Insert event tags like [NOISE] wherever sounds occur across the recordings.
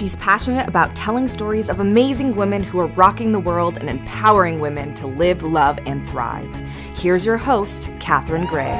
she's passionate about telling stories of amazing women who are rocking the world and empowering women to live, love, and thrive. Here's your host, Catherine Gray.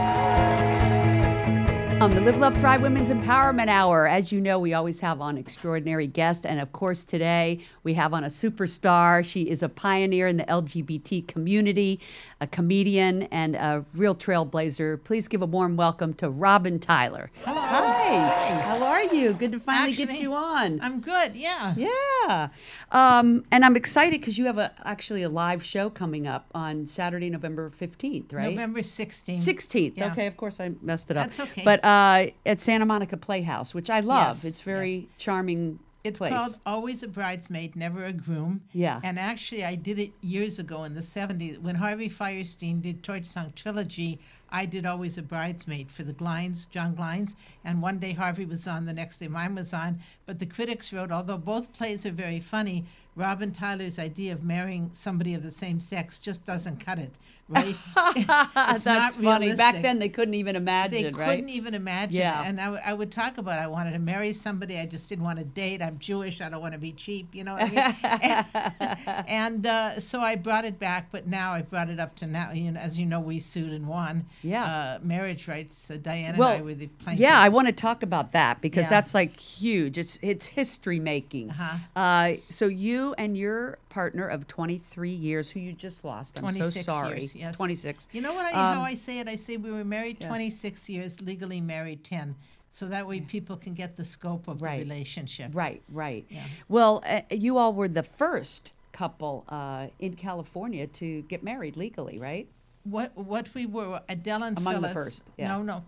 Um, the Live, Love, Thrive Women's Empowerment Hour. As you know, we always have on extraordinary guests. And of course, today we have on a superstar. She is a pioneer in the LGBT community, a comedian, and a real trailblazer. Please give a warm welcome to Robin Tyler. Hello. Hi. Hi. How are you? Good to finally Actually, get you on. I'm good, yeah. Yeah. Um, and I'm excited because you have a actually a live show coming up on Saturday, November 15th, right? November 16th. 16th. Yeah. Okay, of course I messed it up. That's okay. But uh, at Santa Monica Playhouse, which I love. Yes, It's very charming It's place. called Always a Bridesmaid, Never a Groom. Yeah. And actually, I did it years ago in the 70s. When Harvey Fierstein did Torch Song Trilogy, I did Always a Bridesmaid for the Glines, John Glines. And one day Harvey was on, the next day mine was on. But the critics wrote, although both plays are very funny, Robin Tyler's idea of marrying somebody of the same sex just doesn't cut it, right? [LAUGHS] [LAUGHS] That's not funny. Back then, they couldn't even imagine, they imagine, couldn't even imagine. Yeah. And I, w- I would talk about I wanted to marry somebody. I just didn't want to date. I'm Jewish. I don't want to be cheap. You know I mean? [LAUGHS] and uh, so I brought it back, but now I brought it up to now. You know, as you know, we sued and won. Yeah. Uh, marriage rights. Uh, Diane well, and I were the plaintiffs. yeah, I want to talk about that because Yeah. that's like huge. It's it's history making. Uh-huh. Uh, so you and your partner of 23 years, who you just lost, I'm so 26 sorry. years, yes. 26. You know what? I, Um, how I say it? I say we were married 26 years, legally married 10. So that way people can get the scope of Right. the relationship. Right, right. Yeah. Well, uh, you all were the first couple uh, in California to get married legally, right? What what we were Adele and Among the first, yeah. No, no.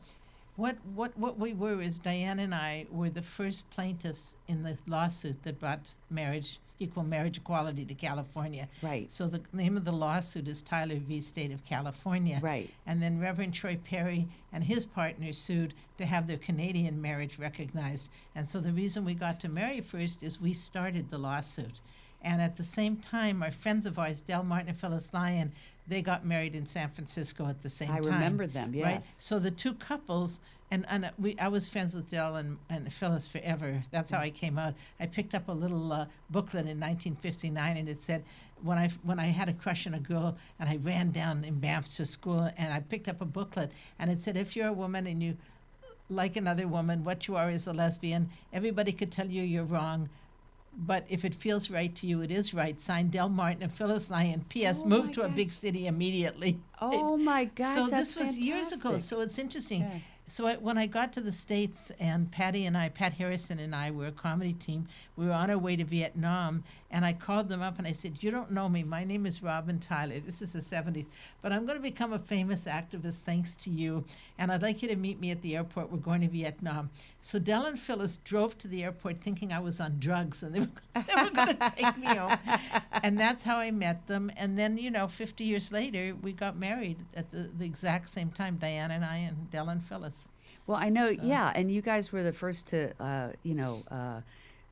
What what what we were is Diane and I were the first plaintiffs in the lawsuit that brought marriage equal marriage equality to California. Right. So the name of the lawsuit is Tyler v. State of California. Right. And then Reverend Troy Perry and his partner sued to have their Canadian marriage recognized. And so the reason we got to marry first is we started the lawsuit. And at the same time, our friends of ours, Del Martin and Phyllis Lyon, they got married in San Francisco at the same I time. I remember them, Right? yes. So the two couples, and, and we, I was friends with Del and, and Phyllis forever. That's how I came out. I picked up a little uh, booklet in 1959, and it said, when I, when I had a crush on a girl, and I ran down in Banff to school, and I picked up a booklet, and it said, if you're a woman and you like another woman, what you are is a lesbian, everybody could tell you you're wrong. But if it feels right to you, it is right. Signed Del Martin and Phyllis Lyon. P.S. Oh Move my to a big city immediately. [LAUGHS] Oh my gosh, So this was years ago. So it's interesting. So I, when I got to the states, and Patty and I, Pat Harrison and I, were a comedy team. We were on our way to Vietnam, and I called them up and I said, "You don't know me. My name is Robin Tyler. This is the '70s, but I'm going to become a famous activist thanks to you. And I'd like you to meet me at the airport. We're going to Vietnam." So Del and Phyllis drove to the airport thinking I was on drugs, and they were, they were going [LAUGHS] to take me home. And that's how I met them. And then, you know, 50 years later, we got married at the, the exact same time. Diane and I, and Del and Phyllis. Well, I know, yeah, and you guys were the first to, uh, you know, uh,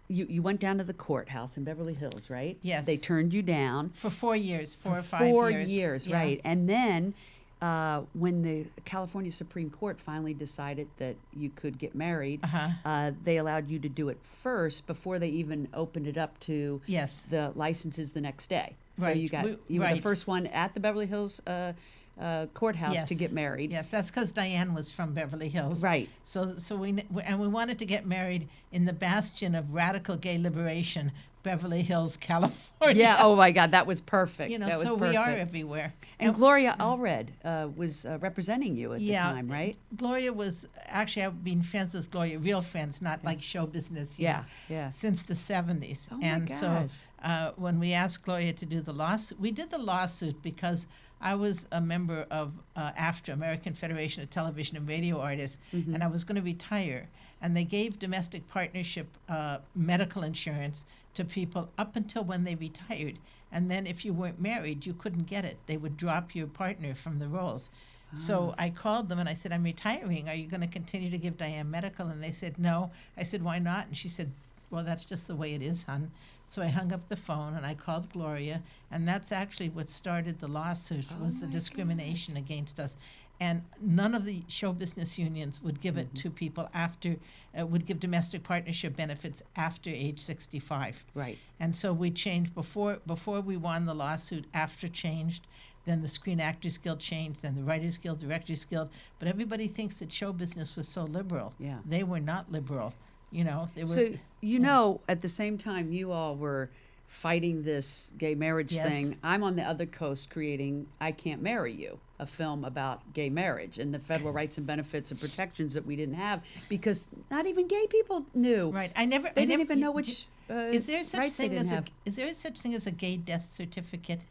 you, you went down to the courthouse in Beverly Hills, right? Yes. They turned you down For four years, four or five four years. Yeah. right? And then uh, when the California Supreme Court finally decided that you could get married, Uh-huh. uh, they allowed you to do it first before they even opened it up to Yes. the licenses the next day. So Right. you got We- you were the first one at the Beverly Hills uh, uh, courthouse to get married. Yes, that's because Diane was from Beverly Hills. Right. So, so we and we wanted to get married in the bastion of radical gay liberation, Beverly Hills, [LAUGHS] California. Yeah. Oh my God, that was perfect. you know, so perfect. we are everywhere. And Gloria Allred uh, was uh, representing you at yeah, the time, right? Gloria was actually I've been friends with Gloria, real friends, not like show business. Yeah, know, yeah. Since the seventies, Oh my and gosh. so uh, when we asked Gloria to do the lawsuit, we did the lawsuit because I was a member of uh, AFTRA, American Federation of Television and Radio Artists, Mm-hmm. and I was going to retire. And they gave domestic partnership uh, medical insurance to people up until when they retired. And then if you weren't married, you couldn't get it. They would drop your partner from the rolls. So I called them and I said, I'm retiring. Are you going to continue to give Diane medical? And they said, no. I said, why not? And she said, well, that's just the way it is, hon. So I hung up the phone and I called Gloria, and that's actually what started the lawsuit was the discrimination against us. and none of the show business unions would give it to people after uh, would give domestic partnership benefits after age 65 Right. and so we changed before before we won the lawsuit after changed then the screen actors guild changed then the writers guild the directors guild but everybody thinks that show business was so liberal Yeah. they were not liberal you know they were So you know, at the same time, you all were fighting this gay marriage Yes. thing. I'm on the other coast creating "I Can't Marry You," a film about gay marriage and the federal rights and benefits and protections that we didn't have because not even gay people knew. right i never They I didn't never, even know which. Uh, is there such thing as a have. is there such thing as a gay death certificate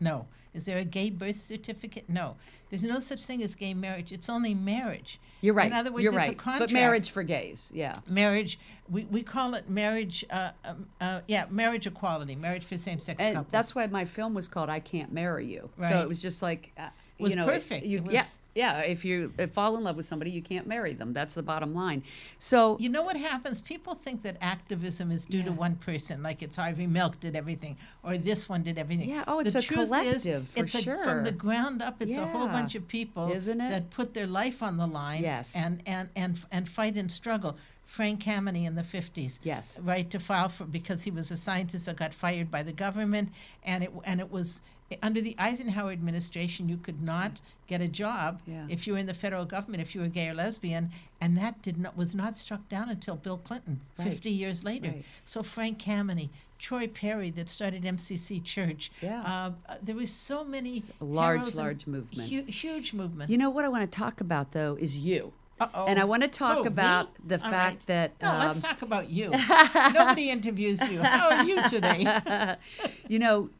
no is there a gay birth certificate no there's no such thing as gay marriage it's only marriage You're right. in other words You're it's right. a contract But marriage for gays, yeah. marriage we, we call it marriage uh, um, uh, yeah marriage equality marriage for same-sex couples that's why my film was called "I Can't Marry You." So it was just like, uh, was you know, perfect. You, It was- yeah. Yeah, if you fall in love with somebody, you can't marry them. That's the bottom line. So you know what happens people think that activism is due to one person like it's harvey milk did everything or this one did everything Yeah, oh, it's the a truth collective, is, for it's a, from the ground up it's a whole bunch of people Isn't it? that put their life on the line Yes. and, and, and, and fight and struggle Frank Kameny in the 50s. Yes. Right to file for because he was a scientist that got fired by the government and it and it was under the Eisenhower administration you could not get a job Yeah. if you were in the federal government if you were gay or lesbian and that did not was not struck down until Bill Clinton Right. 50 years later. Right. So Frank Kameny, Troy Perry that started MCC Church. Yeah. Uh, there was so many large, large movement. hu- huge movement. You know what I want to talk about though is you. Uh-oh. And I want to talk Oh, me? about the All fact right. that No, um, let's talk about you. [LAUGHS] Nobody interviews you. How are you today? [LAUGHS] you know,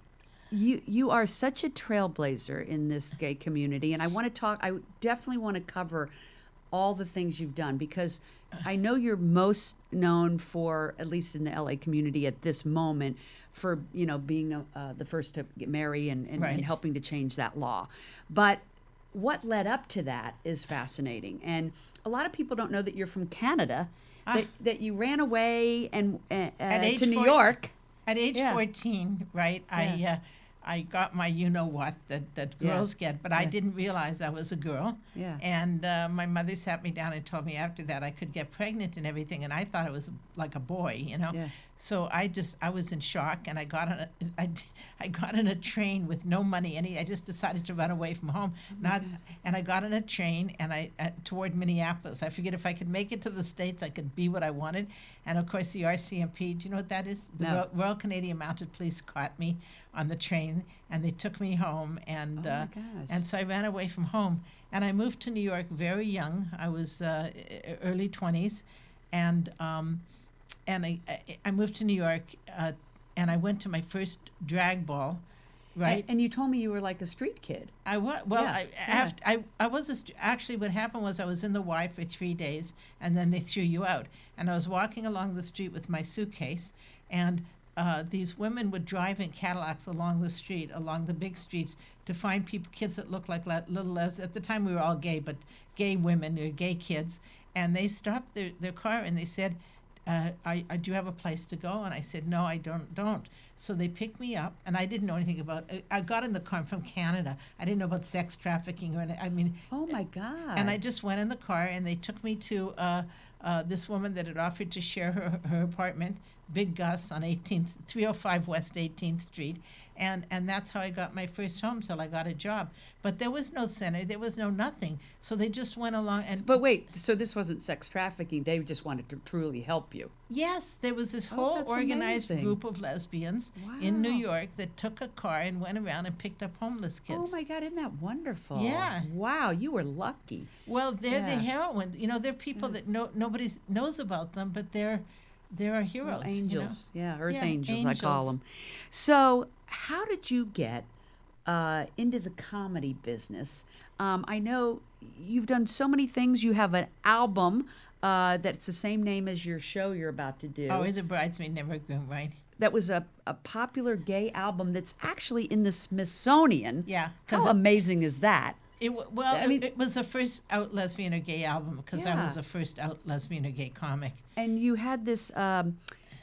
you you are such a trailblazer in this gay community, and I want to talk. I definitely want to cover all the things you've done because I know you're most known for, at least in the LA community at this moment, for you know being uh, the first to get married and, and, and helping to change that law, but. What led up to that is fascinating, and a lot of people don't know that you're from Canada, that, that you ran away and uh, uh, to New 40 York. At age Yeah. 14, right, I uh, I got my you know what that, that Yeah. girls get, but I didn't realize I was a girl. Yeah. And uh, my mother sat me down and told me after that I could get pregnant and everything, and I thought it was like a boy, you know. Yeah. So I just I was in shock, and I got on a I, I got on a train with no money. Any I just decided to run away from home. Oh Not and I got on a train and I uh, toward Minneapolis. I figured if I could make it to the states, I could be what I wanted. And of course, the RCMP. Do you know what that is? The No. Royal, Royal Canadian Mounted Police caught me on the train, and they took me home. And Oh my uh, gosh. and so I ran away from home. And I moved to New York very young. I was uh, early 20s. And, um, and I, I, I moved to New York uh, and I went to my first drag ball, right? And, and you told me you were like a street kid. I was well. Yeah, I, yeah. after, I I was a st- actually what happened was I was in the Y for three days and then they threw you out. And I was walking along the street with my suitcase, and uh, these women would drive in Cadillacs along the street, along the big streets, to find people, kids that looked like le- little Les. At the time, we were all gay, but gay women or gay kids, and they stopped their, their car and they said. Uh, I, I do have a place to go, and I said no, I don't. Don't. So they picked me up, and I didn't know anything about. I, I got in the car I'm from Canada. I didn't know about sex trafficking or anything. I mean, Oh my God. and I just went in the car, and they took me to uh, uh, this woman that had offered to share her, her apartment, Big Gus on 18th, 305 West 18th Street, and and that's how I got my first home till I got a job. But there was no center, there was no nothing, so they just went along and. But wait, so this wasn't sex trafficking. They just wanted to truly help you. Yes, there was this Oh, whole that's organized amazing. group of lesbians in New York that took a car and went around and picked up homeless kids. Oh my God, isn't that wonderful? Yeah. Wow, you were lucky. Well, they're the heroines. You know, they're people that no nobody knows about them, but they're they're our heroes. Well, you know? angels. Yeah, earth Yeah, angels, I call them. So, how did you get uh, into the comedy business? Um, I know you've done so many things. You have an album uh, that's the same name as your show you're about to do. Oh, is a bridesmaid never groom, right? That was a, a popular gay album that's actually in the Smithsonian. Yeah. How it- amazing is that? It well, I mean- it was the first out lesbian or gay album because I was the first out lesbian or gay comic. And you had this um,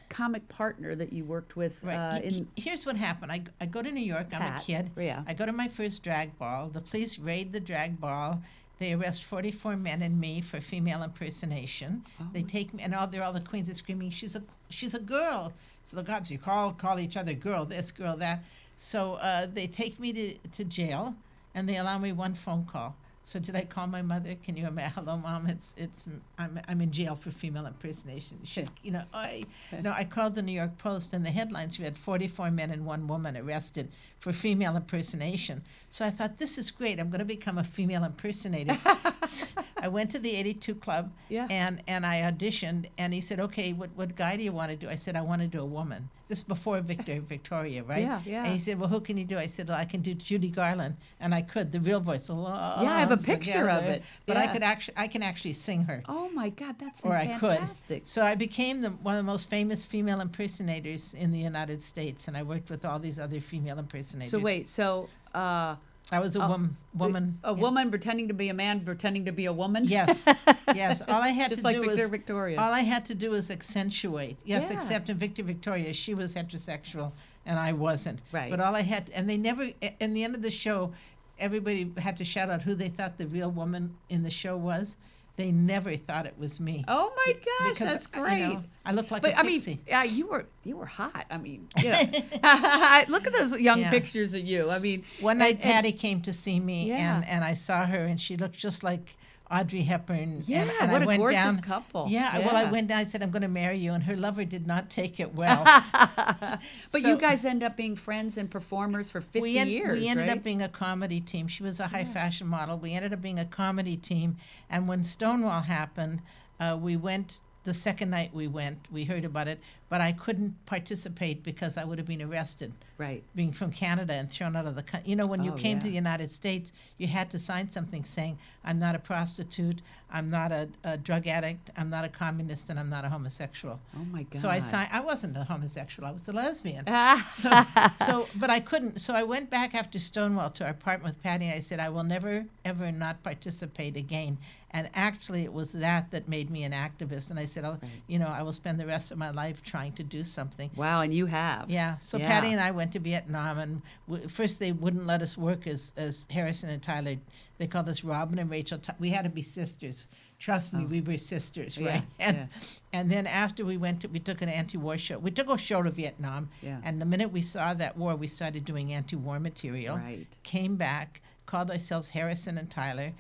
comic partner that you worked with Right. uh, in here's what happened. I, I go to New York. I'm a kid. yeah. I go to my first drag ball. The police raid the drag ball, They arrest 44 men and me for female impersonation. they take me, and all they're all the queens are screaming, "She's a she's a girl." So the cops, you call call each other girl, this girl, that. So uh, they take me to, to jail, and they allow me one phone call. So did I call my mother? Can you imagine? [LAUGHS] Hello, mom. It's it's I'm I'm in jail for female impersonation. You know, I no. I called the New York Post, and the headlines read 44 men and one woman arrested for female impersonation. So I thought this is great. I'm going to become a female impersonator. so [LAUGHS] [LAUGHS] I went to the 82 Club, Yeah. and and I auditioned, and he said, "Okay, what what guy do you want to do?" I said, "I want to do a woman." This is before Victor Victoria, right? Yeah, yeah. And he said, "Well, who can you do?" I said, well, "I can do Judy Garland," and I could the real voice. Yeah, I have a picture of it. But I could actually I can actually sing her Oh my God, that's or I fantastic. could. So I became the, one of the most famous female impersonators in the United States, and I worked with all these other female impersonators. So wait, so uh, I was a Oh, wom- woman. a yeah. woman pretending to be a man, pretending to be a woman. Yes, [LAUGHS] yes. All I had Just to like do Victor was Victoria. all I had to do was accentuate. Yes, Yeah. except in Victor Victoria, she was heterosexual and I wasn't. Right. But all I had, and they never. In the end of the show, everybody had to shout out who they thought the real woman in the show was. They never thought it was me. oh my gosh, because, that's you great. know, I look like but a I mean, pixie. uh, you were you were hot. I mean, [LAUGHS] you [LAUGHS] know. look at those young Yeah. pictures of you. I mean, One night, and- and- Patty came to see me, Yeah. and, and I saw her, and she looked just like Audrey Hepburn. Yeah, and, and what I a went gorgeous down, couple. Yeah, well, I went down. I said, "I'm going to marry you," and her lover did not take it well. [LAUGHS] but So- you guys end up being friends and performers for fifty we, en- years, we ended right? up being a comedy team. She was a high fashion model. We ended up being a comedy team, and when Stonewall happened, uh, we went. The second night we went, we heard about it, but I couldn't participate because I would have been arrested. right. being from Canada and thrown out of the country. You know, when you Oh, came to the United States, you had to sign something saying, I'm not a prostitute, I'm not a, a drug addict, I'm not a communist, and I'm not a homosexual. Oh my God. So I signed, I wasn't a homosexual, I was a lesbian. [LAUGHS] So, so, but I couldn't. So I went back after Stonewall to our apartment with Patty, and I said, I will never, ever not participate again. And actually, it was that that made me an activist. And I said, I'll, you know, I will spend the rest of my life trying to do something. wow, and you have. Yeah. So Yeah. Patty and I went to Vietnam, and w- first they wouldn't let us work as, as Harrison and Tyler. They called us Robin and Rachel. We had to be sisters. Trust me, oh. we were sisters, Oh. Yeah, right? And yeah. and then after we went, to, we took an anti-war show. We took a show to Vietnam, Yeah. and the minute we saw that war, we started doing anti-war material. Right. Came back, called ourselves Harrison and Tyler.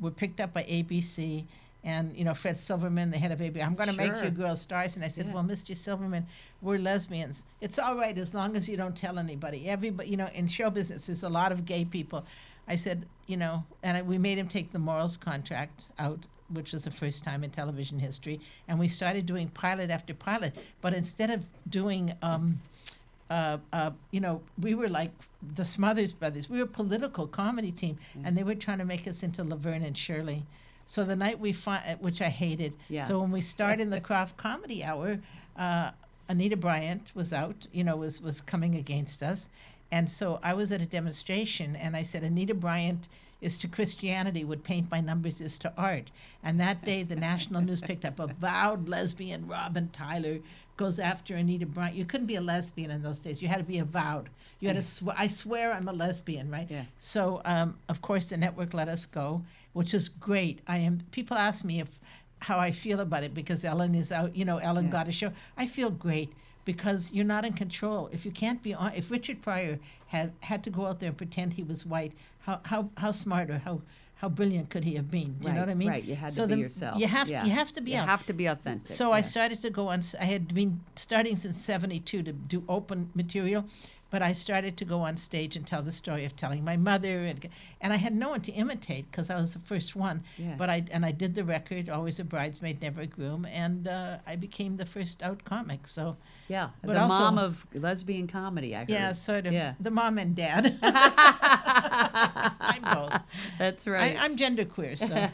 Were picked up by ABC. And you know Fred Silverman, the head of ABC, I'm going to make you girls stars. And I said, Yeah. well, Mr. Silverman, we're lesbians. It's all right as long as you don't tell anybody. Everybody, you know, in show business, there's a lot of gay people. I said, you know, and I, we made him take the morals contract out, which was the first time in television history. And we started doing pilot after pilot. But instead of doing, um, uh, uh, you know, we were like the Smothers Brothers. We were a political comedy team, and they were trying to make us into Laverne and Shirley. So the night we fi- which I hated. Yeah. So when we started in the [LAUGHS] Krofft Comedy Hour, uh, Anita Bryant was out. You know, was was coming against us, and so I was at a demonstration, and I said, Anita Bryant is to Christianity what paint by numbers is to art. And that day, the national news picked up avowed lesbian Robin Tyler goes after Anita Bryant. You couldn't be a lesbian in those days. You had to be avowed. You had to. Sw- I swear I'm a lesbian, right? Yeah. So, um, of course, the network let us go, which is great. I am. People ask me if how I feel about it because Ellen is out. You know, Ellen Yeah. got a show. I feel great because you're not in control. If you can't be on, if Richard Pryor had had to go out there and pretend he was white, how how how smart or how how brilliant could he have been? Do you know what I mean? Right. You had so to be the- yourself. You have Yeah. you have to be You out. have to be authentic. So I started to go on. I had been starting since '72 to do open material, but I started to go on stage and tell the story of telling my mother, and and I had no one to imitate because I was the first one. Yeah. But I and I did the record, always a bridesmaid, never a groom, and uh, I became the first out comic. So Yeah. but the also- mom of lesbian comedy. I heard. yeah, sort of Yeah. the mom and dad. [LAUGHS] I'm both. That's right. I, I'm genderqueer, so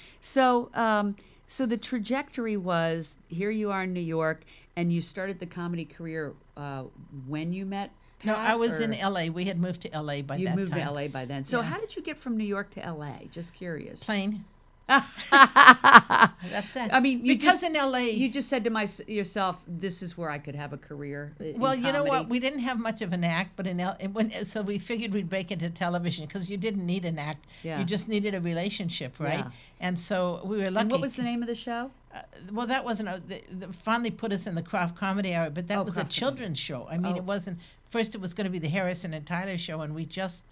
[LAUGHS] So, um, so the trajectory was here you are in New York, and you started the comedy career uh, when you met. No, I was in L.A. We had moved to L.A. by You that moved time. to LA by then. So, Yeah. how did you get from New York to LA? Just curious. Plane. [LAUGHS] That's that. I mean, you because just, in LA, you just said to my, yourself, "This is where I could have a career." well, you know what? We didn't have much of an act, but in L, when, so we figured we'd break into television because you didn't need an act. Yeah. You just needed a relationship, right? Yeah. And so we were lucky. And what was the name of the show? Uh, well, that wasn't a, the, the, finally put us in the Krofft comedy hour, but that Oh, was Krofft a children's show. I mean, Oh. it wasn't. First, it was going to be the Harrison and Tyler show, and we just,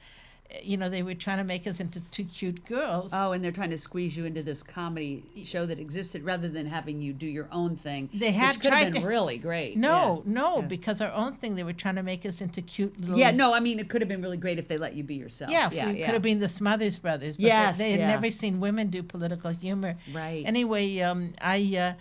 you know, they were trying to make us into two cute girls. Oh, and they're trying to squeeze you into this comedy show that existed rather than having you do your own thing. They had which could have been to- really great. no, yeah. no, yeah. because our own thing, they were trying to make us into cute little. Yeah, no, I mean it could have been really great if they let you be yourself. Yeah, yeah, yeah. could have been the Smothers Brothers. But Yes, they, they had never seen women do political humor. Right. Anyway, um, I uh,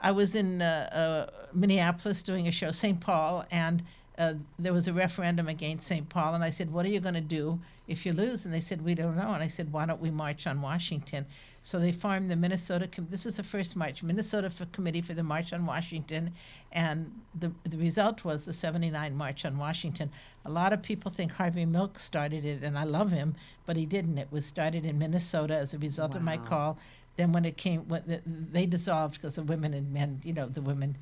I was in uh, uh, Minneapolis doing a show, St. Paul, and uh, there was a referendum against St. Paul, and I said, "What are you going to do if you lose?" And they said, "We don't know." And I said, "Why don't we march on Washington?" So they formed the Minnesota. Com- this is the first march, Minnesota for Committee for the March on Washington, and the the result was the '79 March on Washington. A lot of people think Harvey Milk started it, and I love him, but he didn't. It was started in Minnesota as a result of my call. Then when it came, when the, they dissolved because the women and men, you know, the women,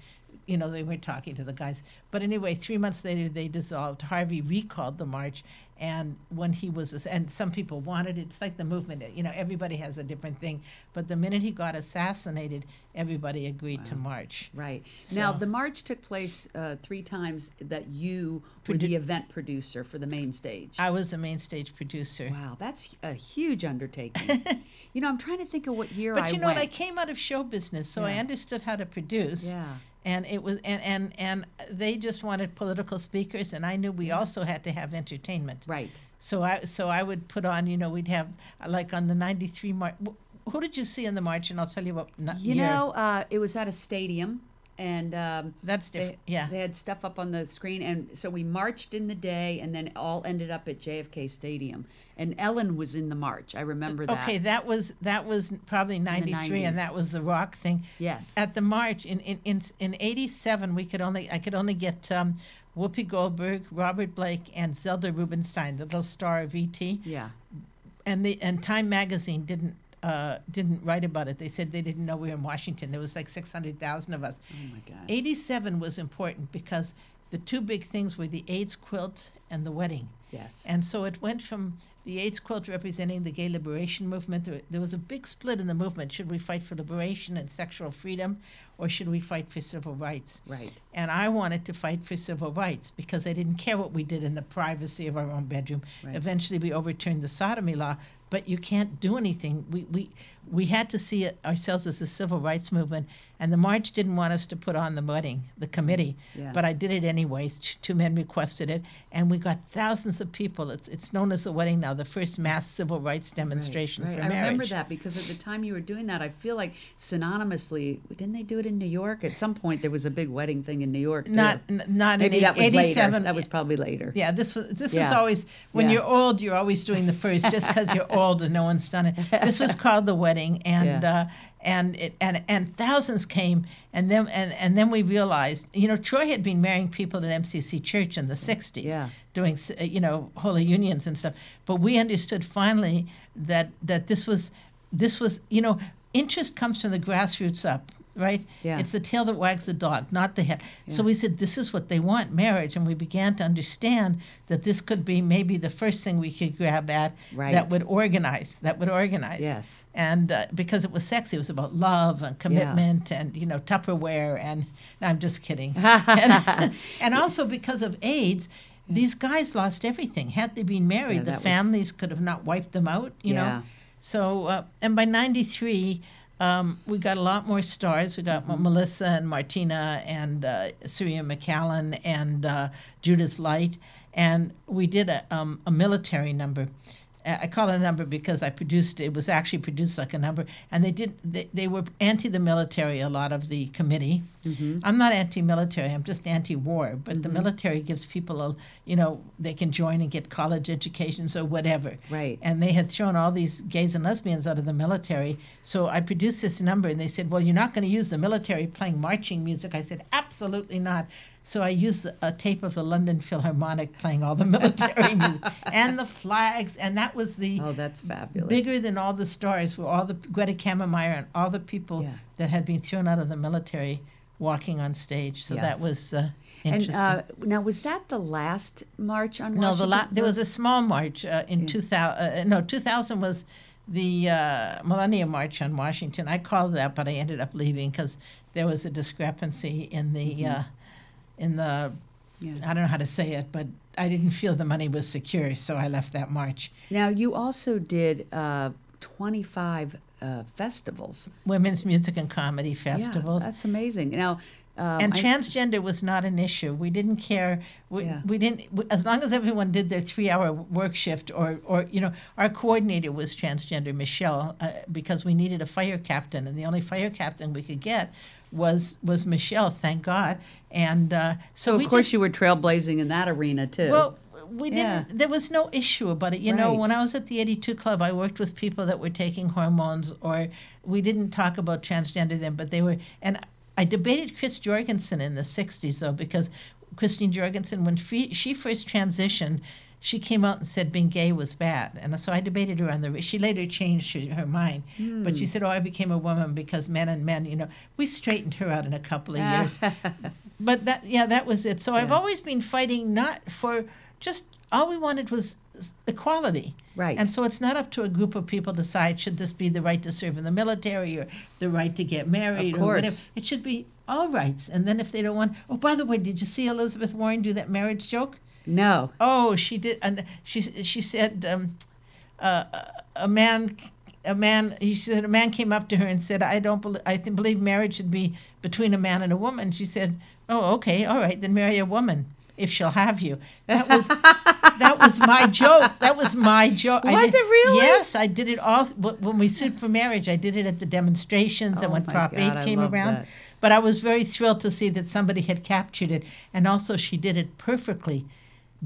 you know, they weren't talking to the guys. But anyway, three months later, they dissolved. Harvey recalled the march, and when he was, and some people wanted it. It's like the movement, you know, everybody has a different thing. But the minute he got assassinated, everybody agreed to march. Right. Now, the march took place uh, three times that you were the event producer for the main stage. I was a main stage producer. wow, that's a huge undertaking. [LAUGHS] you know, I'm trying to think of what year But I But you know? I came out of show business, so I understood how to produce. Yeah. And it was, and, and and they just wanted political speakers, and I knew we also had to have entertainment. Right. So I so I would put on, you know, we'd have like on the '93 march. Who did you see in the march? And I'll tell you what. You year. know, uh, it was at a stadium, and um, that's they, different. yeah. they had stuff up on the screen, and so we marched in the day, and then all ended up at JFK Stadium. And Ellen was in the march. I remember that. Okay, that was that was probably '93, and that was the rock thing. Yes. At the march in in in, in '87, we could only I could only get um, Whoopi Goldberg, Robert Blake, and Zelda Rubinstein, the little star of ET. yeah. and the and Time Magazine didn't uh, didn't write about it. They said they didn't know we were in Washington. There was like six hundred thousand of us. Oh my God. Eighty seven was important because the two big things were the AIDS quilt and the wedding. Yes. And so it went from the AIDS quilt representing the gay liberation movement. There, there was a big split in the movement. Should we fight for liberation and sexual freedom, or should we fight for civil rights? Right. And I wanted to fight for civil rights because I didn't care what we did in the privacy of our own bedroom. Right. Eventually, we overturned the sodomy law, but you can't do anything. We, we, we had to see it ourselves as a civil rights movement, and the march didn't want us to put on the wedding, the committee, Yeah. but I did it anyways. T- Two men requested it, and we got thousands of people. It's, it's known as the wedding now, the first mass civil rights demonstration Right. for I marriage. remember that because at the time you were doing that, I feel like synonymously, didn't they do it in New York? At some point, there was a big wedding thing in New York. too. Not, n- not Maybe in that was 87. later. That was probably later. Yeah, this was this is always when Yeah. you're old, you're always doing the first just because you're [LAUGHS] old and no one's done it. This was called the wedding, and Yeah. uh, and it and and thousands came, and then and and then we realized, you know, Troy had been marrying people at MCC Church in the '60s, Yeah. doing uh, you know holy unions and stuff. But we understood finally that that this was this was you know interest comes from the grassroots up. Right? Yeah. It's the tail that wags the dog, not the head. So we said, this is what they want marriage. And we began to understand that this could be maybe the first thing we could grab at Right. that would organize, that would organize. Yes. And uh, because it was sexy, it was about love and commitment and, you know, Tupperware. And no, I'm just kidding. [LAUGHS] and, and also because of AIDS, these guys lost everything. Had they been married, Yeah, the that was- families could have not wiped them out, you Yeah. know. So, uh, and by 93, um, we got a lot more stars. We got Mm-hmm. Melissa and Martina and uh, Surya McCallan and uh, Judith Light. And we did a, um, a military number. I call it a number because I produced it. was actually produced like a number. And they did. They, they were anti the military. A lot of the committee. Mm-hmm. I'm not anti-military. I'm just anti-war. But the military gives people a, you know, they can join and get college educations or whatever Right. and they had thrown all these gays and lesbians out of the military. So I produced this number, and they said, "Well, you're not going to use the military playing marching music." I said, "Absolutely not." So I used the, a tape of the London Philharmonic playing all the [LAUGHS] military music and the flags, and that was the Oh, that's fabulous. bigger than all the stars were all the Grethe Cammermeyer and all the people Yeah. that had been thrown out of the military walking on stage. So Yeah. that was uh, and interesting. uh, now, was that the last march on Washington? no, the la- there was a small march uh, in 2000. Uh, no, 2000 was the uh, Millennium March on Washington. I called that, but I ended up leaving because there was a discrepancy in the uh, in the Yeah. I don't know how to say it, but I didn't feel the money was secure, so I left that march. Now, you also did uh, 25 uh, festivals. Women's music and comedy festivals. Yeah, that's amazing. Now, um, and I- transgender was not an issue. We didn't care. We, Yeah. we didn't we, as long as everyone did their three-hour work shift, or or you know, our coordinator was transgender Michelle uh, because we needed a fire captain, and the only fire captain we could get was was Michelle. Thank God. And uh, so so, of course, just, you were trailblazing in that arena, too. well, we didn't. There was no issue about it. You know, when I was at the 82 Club, I worked with people that were taking hormones, or we didn't talk about transgender then, but they were. And I debated Chris Jorgensen in the 60s, though, because Christine Jorgensen, when she first transitioned, she came out and said being gay was bad. And so I debated her on the. She later changed her, her mind, but she hmm. said, "Oh, I became a woman because men and men." You know, we straightened her out in a couple of [LAUGHS] years. But that yeah that was it. So i've always been fighting not for just all we wanted was equality. Right. and so it's not up to a group of people to decide should this be the right to serve in the military or the right to get married or whatever. it should be all rights. And then if they don't want oh by the way did you see elizabeth warren do that marriage joke no. Oh, she did, and she she said, um, uh, a man, a man. He said a man came up to her and said, "I don't believe. I th- believe marriage should be between a man and a woman." She said, "Oh, okay, all right, then marry a woman." If she'll have you, that was that was my joke. That was my joke. Was did- it really? Yes, I did it all. wh- When we sued for marriage, I did it at the demonstrations Oh and when Prop God, 8 I came around. that. But I was very thrilled to see that somebody had captured it, and also she did it perfectly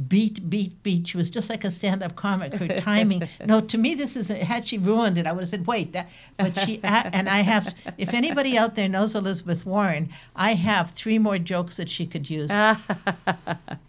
beat, beat, beat. She was just like a stand-up comic. Her timing. [LAUGHS] no, to me, this is. A, had she ruined it, I would have said, "Wait." That, but she and I have. If anybody out there knows Elizabeth Warren, I have three more jokes that she could use. [LAUGHS]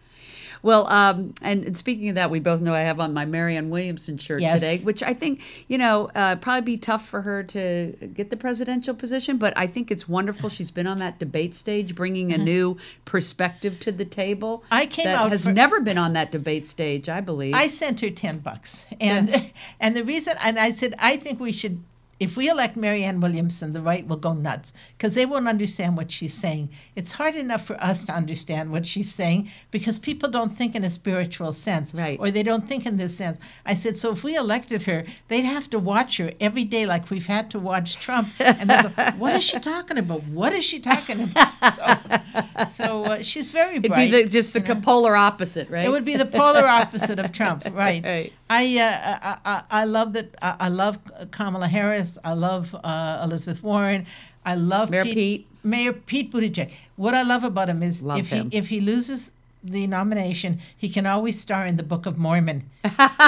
Well, um, and, and speaking of that, we both know I have on my Marianne Williamson shirt Yes. today, which I think, you know, uh, probably be tough for her to get the presidential position, but I think it's wonderful. She's been on that debate stage, bringing a new perspective to the table. Mm-hmm. I came that out has for- never been on that debate stage, I believe. I sent her ten bucks, and [LAUGHS] and the reason, and I said, I think we should. If we elect Marianne Williamson, the right will go nuts because they won't understand what she's saying. It's hard enough for us to understand what she's saying because people don't think in a spiritual sense, Right. or they don't think in this sense. I said, so if we elected her, they'd have to watch her every day, like we've had to watch Trump, and they go, "What is she talking about? What is she talking about?" [LAUGHS] So, so uh, she's very It'd bright. be the, just the know. polar opposite, right? It would be the polar opposite of Trump, [LAUGHS] right? Right. I, uh, I, I I love that. I, I love Kamala Harris. I love uh, Elizabeth Warren. I love Mayor Pete. Mayor Pete Buttigieg. What I love about him is Love if him. he if he loses the nomination, he can always star in the Book of Mormon, [LAUGHS]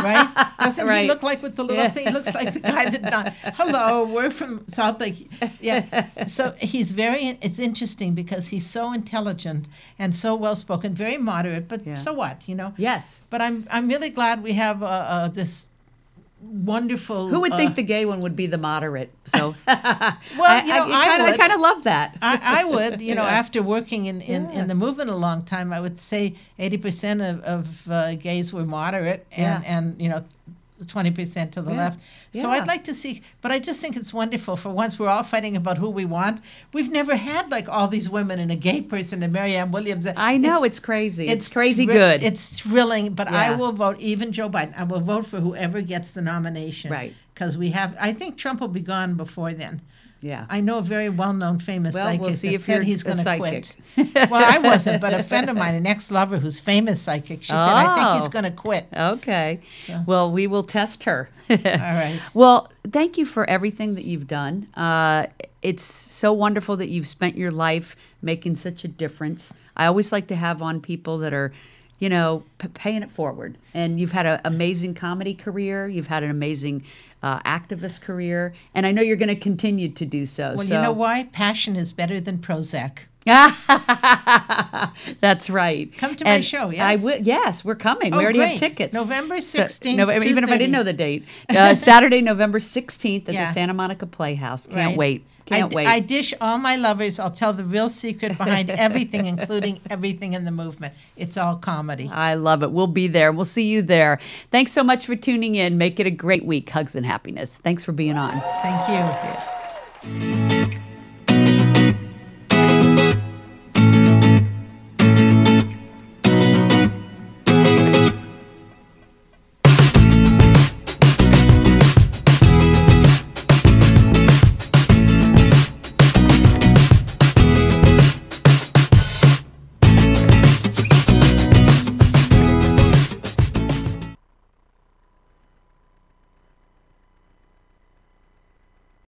right? Doesn't Right. he look like with the little Yeah. thing? He looks like the guy that. Not, [LAUGHS] Hello, we're from Salt Lake. Yeah. So he's very. It's interesting because he's so intelligent and so well spoken, very moderate. But Yeah. so what, you know? yes. But I'm I'm really glad we have uh, uh, this wonderful. Who would uh, think the gay one would be the moderate? So, [LAUGHS] Well, I, you know, I, kind of, I would. kind of love that. I, I would, you know, [LAUGHS] Yeah. after working in, in, Yeah. in the movement a long time, I would say 80% of, of uh, gays were moderate and, Yeah. and, you know, 20% to the Yeah. left. So Yeah. I'd like to see, but I just think it's wonderful. For once, we're all fighting about who we want. We've never had like all these women and a gay person and Marianne Williams. I know it's, crazy. It's, crazy thri- good. It's thrilling, but I will vote, even Joe Biden, I will vote for whoever gets the nomination. Right. Because we have, I think Trump will be gone before then. Yeah. I know a very well-known famous Well, psychic we'll see that if said he's going to quit. [LAUGHS] well, I wasn't, but a friend of mine, an ex-lover who's famous psychic, she said, "I think he's Oh. going to quit." Okay. So- Well, we will test her. All [LAUGHS] right. Well, thank you for everything that you've done. Uh, it's so wonderful that you've spent your life making such a difference. I always like to have on people that are, you know, p- paying it forward. And you've had an amazing comedy career. You've had an amazing uh, activist career, and I know you're going to continue to do so. Well, so you know why? Passion is better than Prozac. [LAUGHS] That's right. Come to my show, yes? I will. Yes, we're coming. Oh, we already have tickets. November So- 16th, even if I didn't know the date, uh, Saturday, November sixteenth at Yeah. the Santa Monica Playhouse. Can't Right. wait. Can't I, wait. I dish all my lovers. I'll tell the real secret behind [LAUGHS] everything, including everything in the movement. It's all comedy. I love it. We'll be there. We'll see you there. Thanks so much for tuning in. Make it a great week. Hugs and happiness. Thanks for being on. Thank you.